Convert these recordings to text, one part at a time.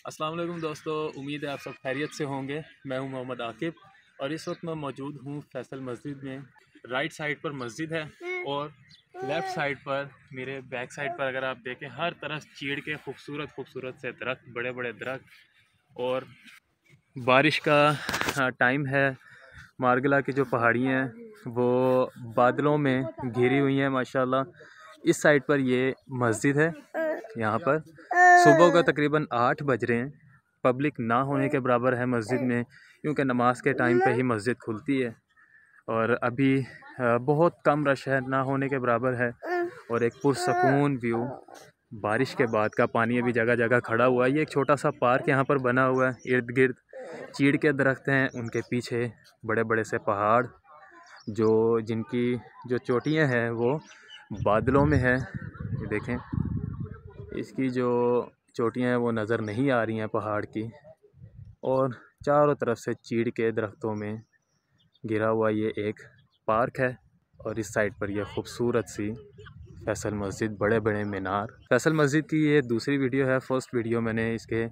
अस्सलाम वालेकुम दोस्तों, उम्मीद है आप सब खैरियत से होंगे। मैं हूँ मोहम्मद आकिब और इस वक्त मैं मौजूद हूँ फैसल मस्जिद में। राइट साइड पर मस्जिद है और लेफ़्ट साइड पर, मेरे बैक साइड पर अगर आप देखें, हर तरफ़ चीड़ के खूबसूरत खूबसूरत से दरख्त बड़े बड़े दरख्त और बारिश का टाइम है। मारगला की जो पहाड़ियाँ हैं, वो बादलों में घिरी हुई हैं, माशाल्लाह। इस साइड पर ये मस्जिद है। यहाँ पर। सुबह का तकरीबन आठ बज रहे हैं। पब्लिक ना होने के बराबर है मस्जिद में, क्योंकि नमाज़ के टाइम पे ही मस्जिद खुलती है। और अभी बहुत कम रश है, ना होने के बराबर है। और एक पुरसकून व्यू, बारिश के बाद का पानी अभी जगह जगह खड़ा हुआ है। ये एक छोटा सा पार्क यहाँ पर बना हुआ है इर्द गिर्द चीड़ के दरख्त हैं, उनके पीछे बड़े बड़े से पहाड़, जो जिनकी, जो चोटियाँ हैं, वो बादलों में है। देखें। इसकी जो चोटियाँ हैं वो नज़र नहीं आ रही हैं पहाड़ की। और चारों तरफ़ से चीड़ के दरख्तों में गिरा हुआ ये एक पार्क है और इस साइड पर यह खूबसूरत सी फैसल मस्जिद बड़े बड़े मीनार। फैसल मस्जिद की ये दूसरी वीडियो है। फ़र्स्ट वीडियो मैंने इसके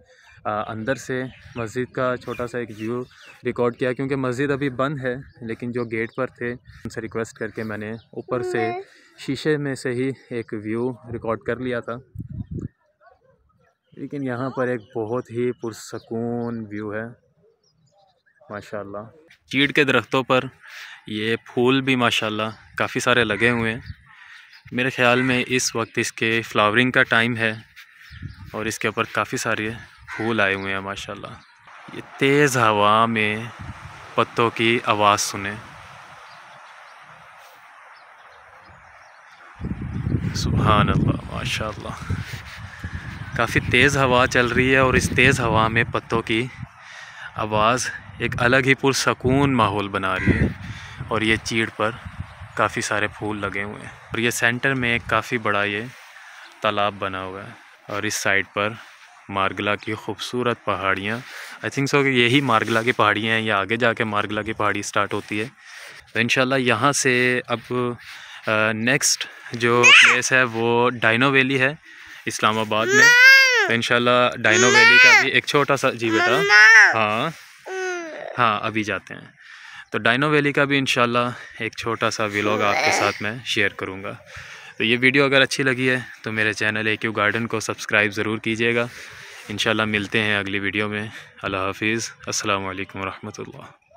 आ, अंदर से मस्जिद का छोटा सा एक व्यू रिकॉर्ड किया क्योंकि मस्जिद अभी बंद है लेकिन जो गेट पर थे उनसे रिक्वेस्ट करके मैंने ऊपर से शीशे में से ही एक व्यू रिकॉर्ड कर लिया था। लेकिन यहाँ पर एक बहुत ही पुरसकून व्यू है, माशाल्लाह। चीड़ के दरख्तों पर ये फूल भी, माशाल्लाह, काफ़ी सारे लगे हुए हैं। मेरे ख़्याल में इस वक्त इसके फ्लावरिंग का टाइम है और इसके ऊपर काफ़ी सारे फूल आए हुए हैं, माशाल्लाह। ये तेज़ हवा में पत्तों की आवाज़ सुने। सुबहान अल्लाह, माशाल्लाह। काफ़ी तेज़ हवा चल रही है और इस तेज़ हवा में पत्तों की आवाज़ एक अलग ही पुरसकून माहौल बना रही है और ये चीड़ पर काफ़ी सारे फूल लगे हुए हैं। और ये सेंटर में एक काफ़ी बड़ा ये तालाब बना हुआ है और इस साइड पर मारगला की खूबसूरत पहाड़ियाँ। आई थिंक सो यही मारगला की पहाड़ियाँ हैं, या आगे जाके मारगला की पहाड़ी स्टार्ट होती है। तो इन यहाँ से अब नेक्स्ट जो प्लेस है वो डाइनो वैली है। इस्लामाबाद में। तो इनशाला डाइनो वैली का भी एक छोटा सा जी बेटा। हाँ। हाँ अभी जाते हैं। तो डाइनो वैली का भी इनशाला एक छोटा सा व्लॉग आपके साथ मैं शेयर करूँगा। तो ये वीडियो अगर अच्छी लगी है तो मेरे चैनल ए क्यू गार्डन को सब्सक्राइब ज़रूर कीजिएगा। इन मिलते हैं अगली वीडियो में। अल्लाह हाफिज़। अल्लाम वरहमल